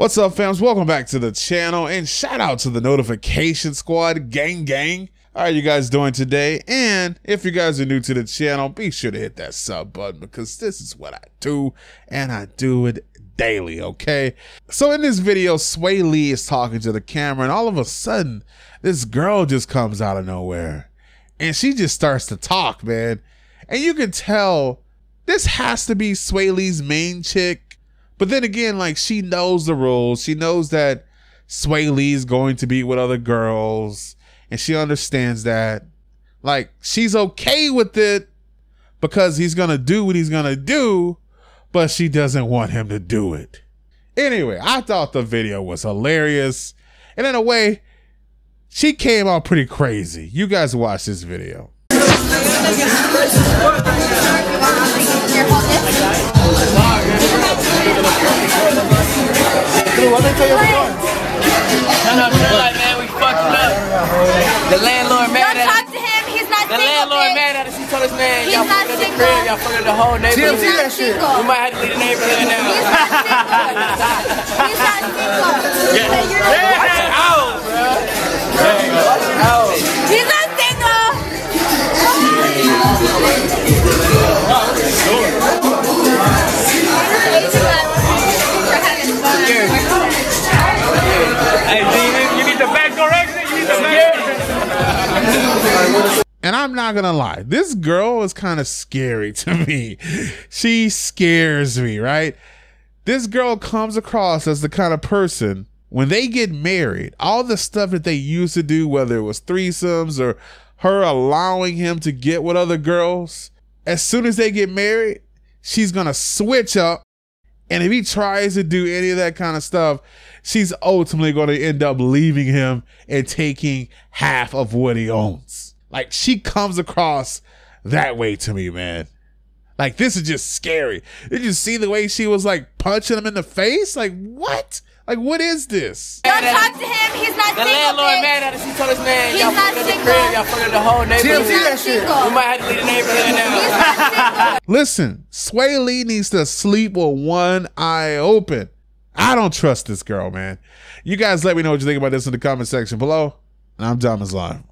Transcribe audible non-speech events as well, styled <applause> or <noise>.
What's up, fams? Welcome back to the channel and shout out to the notification squad, gang, gang. How are you guys doing today? And if you guys are new to the channel, be sure to hit that sub button because this is what I do and I do it daily, okay? So in this video, Swae Lee is talking to the camera and all of a sudden, this girl just comes out of nowhere and she just starts to talk, man. And you can tell this has to be Swae Lee's main chick but then again, like she knows the rules. She knows that Swae Lee's going to be with other girls, and she understands that. Like she's okay with it because he's gonna do what he's gonna do, but she doesn't want him to do it. Anyway, I thought the video was hilarious, and in a way, she came out pretty crazy. You guys watch this video. Let me tell you No, no, chill like, man, we fucked up. The landlord mad at us. talk to him, he's not the single, The landlord bitch. mad at us, he told us, man, y'all fucking the crib, y'all fucking the whole neighborhood. He's not single. We might have to leave the neighborhood now. He's not single. <laughs> he's not single. And I'm not gonna lie, this girl is kind of scary <laughs> to me. She scares me, right? This girl comes across as the kind of person when they get married, all the stuff that they used to do, whether it was threesomes or her allowing him to get with other girls, as soon as they get married, she's gonna switch up. And if he tries to do any of that kind of stuff, she's ultimately gonna end up leaving him and taking half of what he owns. Like she comes across that way to me, man. Like this is just scary. Did you see the way she was like punching him in the face? Like what? Like what is this? Don't talk to him. He's not the single. The landlord bitch. mad at us. He told us, man, He's y'all not fucking single. the crib, y'all fucking the whole neighborhood. He's not single. We might have to leave the neighborhood now. He's not. <laughs> Listen, Swae Lee needs to sleep with one eye open. I don't trust this girl, man. You guys let me know what you think about this in the comment section below. And I'm DomisLive.